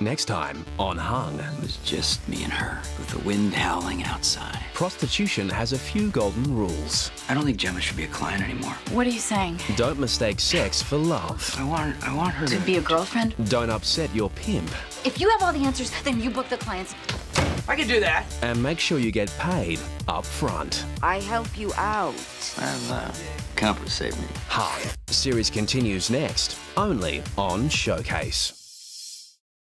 Next time on Hung. It was just me and her, with the wind howling outside. Prostitution has a few golden rules. I don't think Gemma should be a client anymore. What are you saying? Don't mistake sex for love. I want, I want her To be a girlfriend? Don't upset your pimp. If you have all the answers, then you book the clients. I can do that. And make sure you get paid up front. I help you out. Well, uh, compensate me. Hi. Series continues next, only on Showcase.